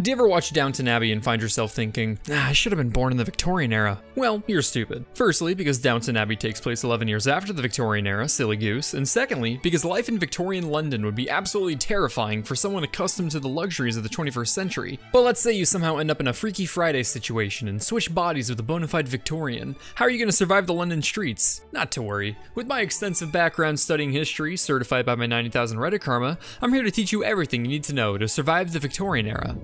Do you ever watch Downton Abbey and find yourself thinking, ah, I should have been born in the Victorian era? Well, you're stupid. Firstly, because Downton Abbey takes place 11 years after the Victorian era, silly goose, and secondly, because life in Victorian London would be absolutely terrifying for someone accustomed to the luxuries of the 21st century. But let's say you somehow end up in a Freaky Friday situation and switch bodies with a bona fide Victorian. How are you going to survive the London streets? Not to worry. With my extensive background studying history, certified by my 90,000 Reddit karma, I'm here to teach you everything you need to know to survive the Victorian era.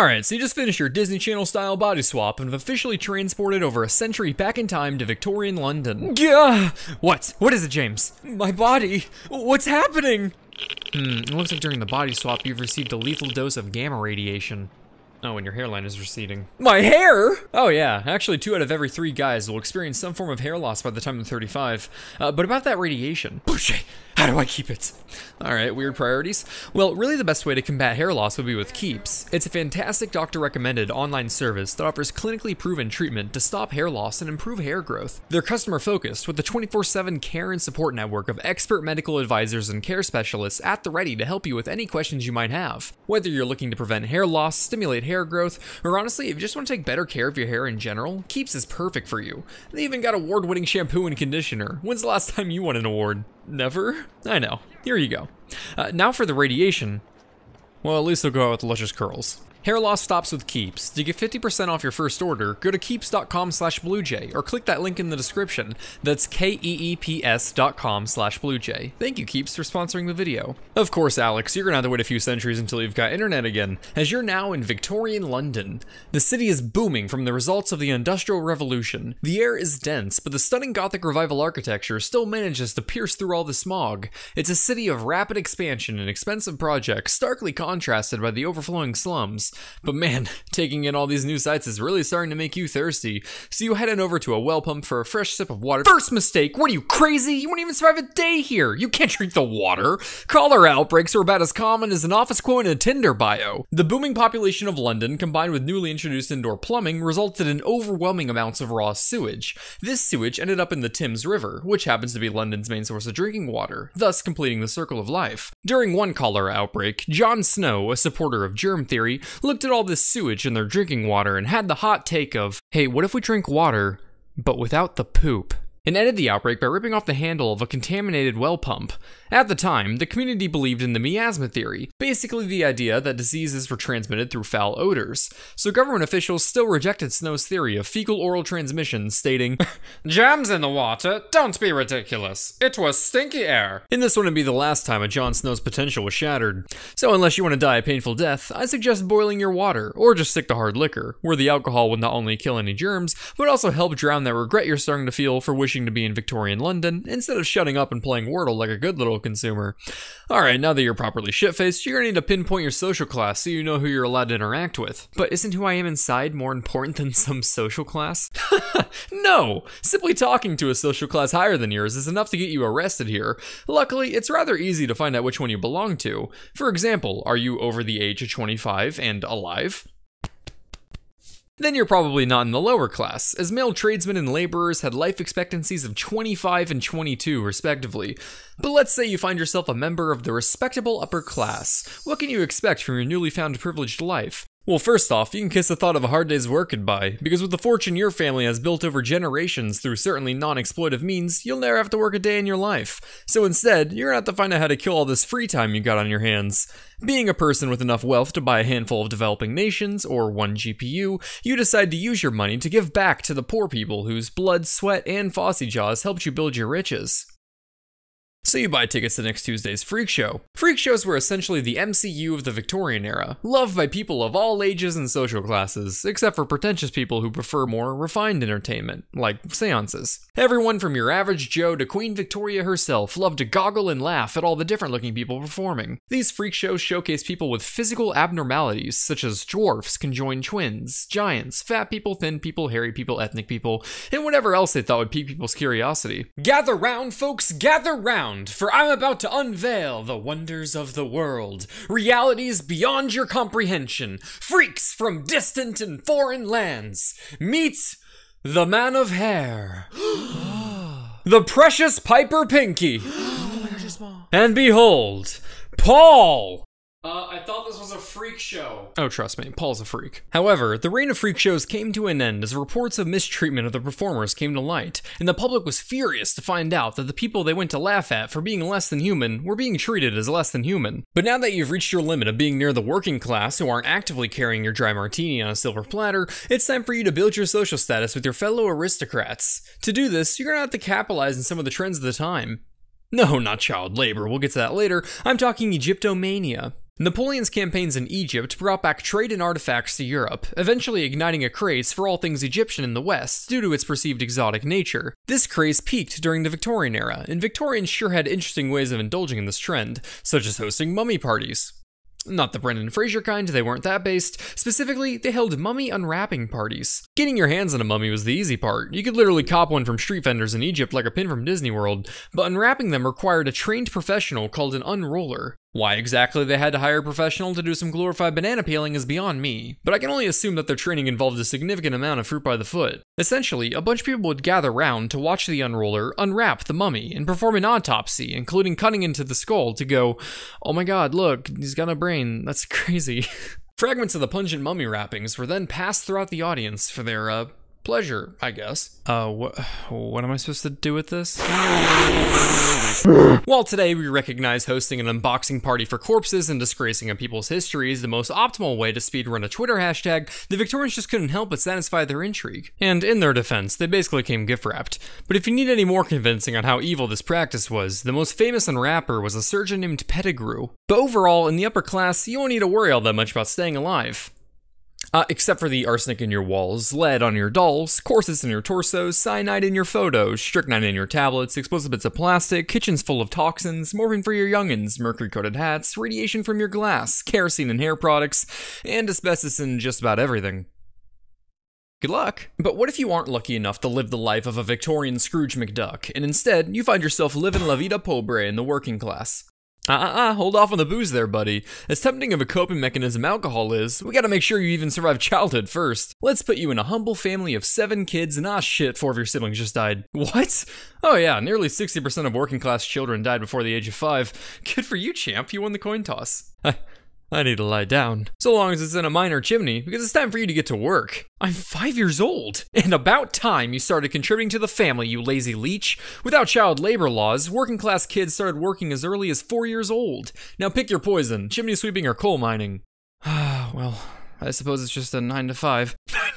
Alright, so you just finished your Disney Channel style body swap and have officially transported over a century back in time to Victorian London. Gah! What? What is it, James? My body? What's happening? Hmm, it looks like during the body swap you've received a lethal dose of gamma radiation. Oh, and your hairline is receding. My hair? Oh yeah, actually two out of every three guys will experience some form of hair loss by the time they're 35. Uh, but about that radiation, Boucher, how do I keep it? Alright, weird priorities. Well, really the best way to combat hair loss would be with Keeps. It's a fantastic doctor-recommended online service that offers clinically proven treatment to stop hair loss and improve hair growth. They're customer-focused with a 24-7 care and support network of expert medical advisors and care specialists at the ready to help you with any questions you might have. Whether you're looking to prevent hair loss, stimulate hair growth, or honestly, if you just want to take better care of your hair in general, Keeps is perfect for you. They even got award-winning shampoo and conditioner. When's the last time you won an award? Never? I know. Here you go. Uh, now for the radiation. Well, at least they'll go out with luscious curls. Hair loss stops with Keeps. To get 50% off your first order, go to keeps.com slash bluejay or click that link in the description. That's K-E-E-P-S dot com slash bluejay. Thank you, Keeps, for sponsoring the video. Of course, Alex, you're gonna have to wait a few centuries until you've got internet again, as you're now in Victorian London. The city is booming from the results of the Industrial Revolution. The air is dense, but the stunning Gothic Revival architecture still manages to pierce through all the smog. It's a city of rapid expansion and expensive projects, starkly contrasted by the overflowing slums. But man, taking in all these new sights is really starting to make you thirsty. So you head on over to a well pump for a fresh sip of water. First mistake, what are you crazy? You won't even survive a day here. You can't drink the water. Cholera outbreaks are about as common as an office quote in a Tinder bio. The booming population of London, combined with newly introduced indoor plumbing, resulted in overwhelming amounts of raw sewage. This sewage ended up in the Thames River, which happens to be London's main source of drinking water, thus completing the circle of life. During one cholera outbreak, John Snow, a supporter of germ theory, looked at all this sewage in their drinking water and had the hot take of, hey, what if we drink water, but without the poop? and ended the outbreak by ripping off the handle of a contaminated well pump. At the time, the community believed in the miasma theory, basically the idea that diseases were transmitted through foul odors. So government officials still rejected Snow's theory of fecal oral transmission, stating, Jams in the water? Don't be ridiculous. It was stinky air. And this wouldn't be the last time a Jon Snow's potential was shattered. So unless you want to die a painful death, I suggest boiling your water, or just stick to hard liquor, where the alcohol would not only kill any germs, but also help drown that regret you're starting to feel for wishing wishing to be in Victorian London instead of shutting up and playing Wordle like a good little consumer. Alright, now that you're properly shit-faced, you're gonna need to pinpoint your social class so you know who you're allowed to interact with. But isn't who I am inside more important than some social class? no! Simply talking to a social class higher than yours is enough to get you arrested here. Luckily, it's rather easy to find out which one you belong to. For example, are you over the age of 25 and alive? Then you're probably not in the lower class, as male tradesmen and laborers had life expectancies of 25 and 22, respectively. But let's say you find yourself a member of the respectable upper class. What can you expect from your newly found privileged life? Well, first off, you can kiss the thought of a hard day's work goodbye, because with the fortune your family has built over generations through certainly non-exploitive means, you'll never have to work a day in your life. So instead, you're gonna have to find out how to kill all this free time you got on your hands. Being a person with enough wealth to buy a handful of developing nations, or one GPU, you decide to use your money to give back to the poor people whose blood, sweat, and phossy jaws helped you build your riches. So you buy tickets to next Tuesday's Freak Show. Freak shows were essentially the MCU of the Victorian era, loved by people of all ages and social classes, except for pretentious people who prefer more refined entertainment, like seances. Everyone from your average Joe to Queen Victoria herself loved to goggle and laugh at all the different looking people performing. These freak shows showcase people with physical abnormalities, such as dwarfs, conjoined twins, giants, fat people, thin people, hairy people, ethnic people, and whatever else they thought would pique people's curiosity. Gather round, folks, gather round! For I'm about to unveil the wonders of the world, realities beyond your comprehension, freaks from distant and foreign lands. Meet the man of hair. the precious Piper Pinky. and behold, Paul. Uh, I thought this was a freak show. Oh, trust me, Paul's a freak. However, the reign of freak shows came to an end as reports of mistreatment of the performers came to light, and the public was furious to find out that the people they went to laugh at for being less than human were being treated as less than human. But now that you've reached your limit of being near the working class who aren't actively carrying your dry martini on a silver platter, it's time for you to build your social status with your fellow aristocrats. To do this, you're gonna have to capitalize on some of the trends of the time. No, not child labor, we'll get to that later. I'm talking Egyptomania. Napoleon's campaigns in Egypt brought back trade and artifacts to Europe, eventually igniting a craze for all things Egyptian in the West due to its perceived exotic nature. This craze peaked during the Victorian era, and Victorians sure had interesting ways of indulging in this trend, such as hosting mummy parties. Not the Brendan Fraser kind, they weren't that based. Specifically, they held mummy unwrapping parties. Getting your hands on a mummy was the easy part. You could literally cop one from street vendors in Egypt like a pin from Disney World, but unwrapping them required a trained professional called an unroller. Why exactly they had to hire a professional to do some glorified banana peeling is beyond me, but I can only assume that their training involved a significant amount of fruit by the foot. Essentially, a bunch of people would gather round to watch the unroller unwrap the mummy and perform an autopsy, including cutting into the skull to go, oh my god, look, he's got a brain, that's crazy. Fragments of the pungent mummy wrappings were then passed throughout the audience for their, uh, pleasure, I guess. Uh, what, what am I supposed to do with this? While today we recognize hosting an unboxing party for corpses and disgracing a people's history is the most optimal way to speedrun a Twitter hashtag, the Victorians just couldn't help but satisfy their intrigue. And in their defense, they basically came gift wrapped. But if you need any more convincing on how evil this practice was, the most famous unwrapper was a surgeon named Pettigrew. But overall, in the upper class, you won't need to worry all that much about staying alive. Uh, except for the arsenic in your walls, lead on your dolls, corsets in your torsos, cyanide in your photos, strychnine in your tablets, explosive bits of plastic, kitchens full of toxins, morphine for your youngins, mercury coated hats, radiation from your glass, kerosene in hair products, and asbestos in just about everything. Good luck. But what if you aren't lucky enough to live the life of a Victorian Scrooge McDuck, and instead you find yourself living la vida pobre in the working class? Uh-uh, hold off on the booze there, buddy. As tempting of a coping mechanism alcohol is, we gotta make sure you even survive childhood first. Let's put you in a humble family of seven kids and ah shit, four of your siblings just died. What? Oh yeah, nearly 60% of working class children died before the age of five. Good for you, champ, you won the coin toss. I need to lie down. So long as it's in a minor chimney, because it's time for you to get to work. I'm five years old. And about time you started contributing to the family, you lazy leech. Without child labor laws, working class kids started working as early as four years old. Now pick your poison, chimney sweeping or coal mining. Ah, well, I suppose it's just a 9 to 5.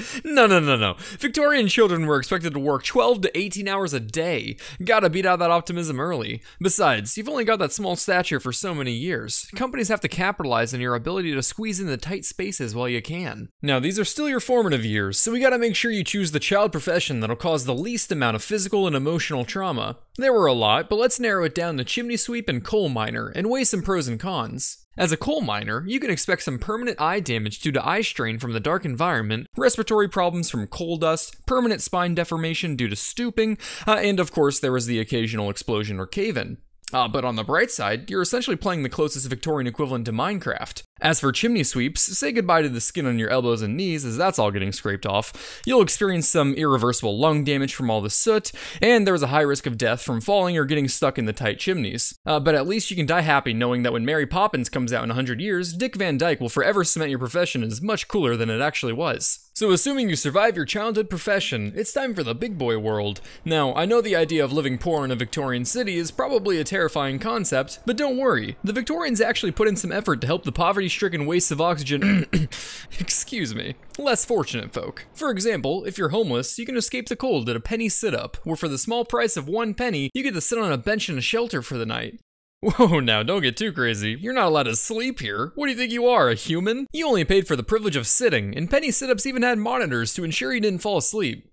9 to 5? No, no, no, no. Victorian children were expected to work 12 to 18 hours a day. Gotta beat out that optimism early. Besides, you've only got that small stature for so many years. Companies have to capitalize on your ability to squeeze in the tight spaces while you can. Now, these are still your formative years, so we gotta make sure you choose the child profession that'll cause the least amount of physical and emotional trauma. There were a lot, but let's narrow it down to chimney sweep and coal miner and weigh some pros and cons. As a coal miner, you can expect some permanent eye damage due to eye strain from the dark environment, respiratory problems from coal dust, permanent spine deformation due to stooping, uh, and of course, there was the occasional explosion or cave in. Uh, but on the bright side, you're essentially playing the closest Victorian equivalent to Minecraft. As for chimney sweeps, say goodbye to the skin on your elbows and knees as that's all getting scraped off. You'll experience some irreversible lung damage from all the soot, and there's a high risk of death from falling or getting stuck in the tight chimneys. Uh, but at least you can die happy knowing that when Mary Poppins comes out in 100 years, Dick Van Dyke will forever cement your profession as much cooler than it actually was. So, assuming you survive your childhood profession, it's time for the big boy world. Now, I know the idea of living poor in a Victorian city is probably a terrifying concept, but don't worry. The Victorians actually put in some effort to help the poverty stricken wastes of oxygen. excuse me. Less fortunate folk. For example, if you're homeless, you can escape the cold at a penny sit up, where for the small price of one penny, you get to sit on a bench in a shelter for the night. Whoa, now don't get too crazy. You're not allowed to sleep here. What do you think you are, a human? You only paid for the privilege of sitting, and penny sit ups even had monitors to ensure you didn't fall asleep.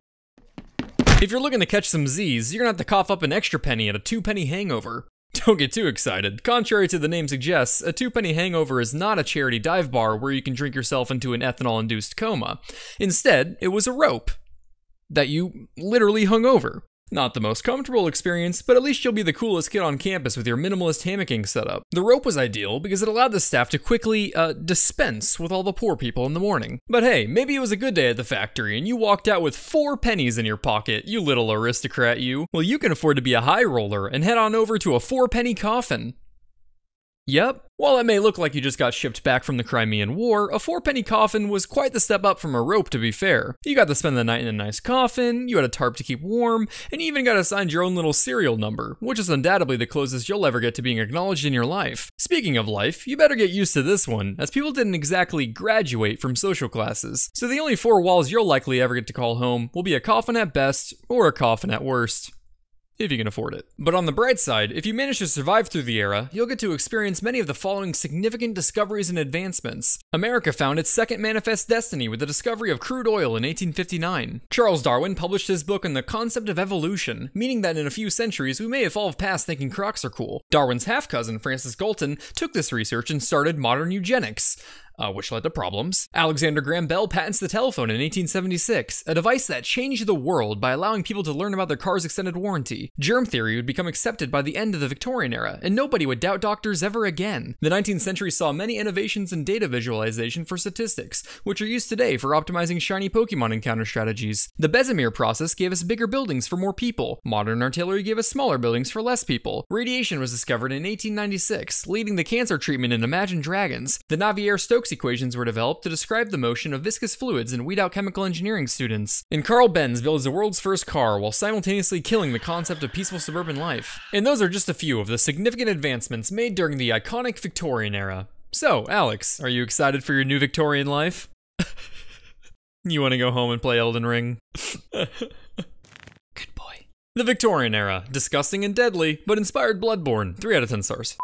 If you're looking to catch some Z's, you're gonna have to cough up an extra penny at a two penny hangover. Don't get too excited. Contrary to the name suggests, a two penny hangover is not a charity dive bar where you can drink yourself into an ethanol induced coma. Instead, it was a rope that you literally hung over. Not the most comfortable experience, but at least you'll be the coolest kid on campus with your minimalist hammocking setup. The rope was ideal because it allowed the staff to quickly, uh, dispense with all the poor people in the morning. But hey, maybe it was a good day at the factory and you walked out with four pennies in your pocket, you little aristocrat you. Well, you can afford to be a high roller and head on over to a four penny coffin. Yep. While it may look like you just got shipped back from the Crimean War, a four-penny coffin was quite the step up from a rope, to be fair. You got to spend the night in a nice coffin, you had a tarp to keep warm, and you even got assigned your own little serial number, which is undoubtedly the closest you'll ever get to being acknowledged in your life. Speaking of life, you better get used to this one, as people didn't exactly graduate from social classes. So the only four walls you'll likely ever get to call home will be a coffin at best, or a coffin at worst if you can afford it. But on the bright side, if you manage to survive through the era, you'll get to experience many of the following significant discoveries and advancements. America found its second manifest destiny with the discovery of crude oil in 1859. Charles Darwin published his book on the concept of evolution, meaning that in a few centuries we may evolve past thinking crocs are cool. Darwin's half cousin, Francis Galton, took this research and started modern eugenics uh, which led to problems. Alexander Graham Bell patents the telephone in 1876, a device that changed the world by allowing people to learn about their car's extended warranty. Germ theory would become accepted by the end of the Victorian era, and nobody would doubt doctors ever again. The 19th century saw many innovations in data visualization for statistics, which are used today for optimizing shiny Pokemon encounter strategies. The Bessemer process gave us bigger buildings for more people. Modern artillery gave us smaller buildings for less people. Radiation was discovered in 1896, leading the cancer treatment in Imagine Dragons. The Navier-Stokes Stokes equations were developed to describe the motion of viscous fluids and weed out chemical engineering students. And Carl Benz builds the world's first car while simultaneously killing the concept of peaceful suburban life. And those are just a few of the significant advancements made during the iconic Victorian era. So, Alex, are you excited for your new Victorian life? you want to go home and play Elden Ring? Good boy. The Victorian era. Disgusting and deadly, but inspired Bloodborne. 3 out of 10 stars.